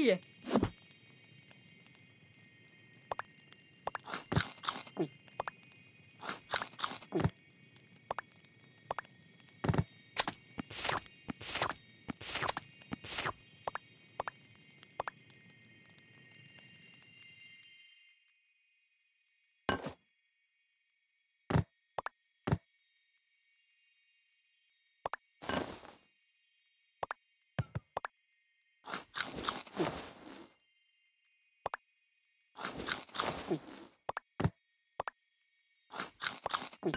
Yay! Wait.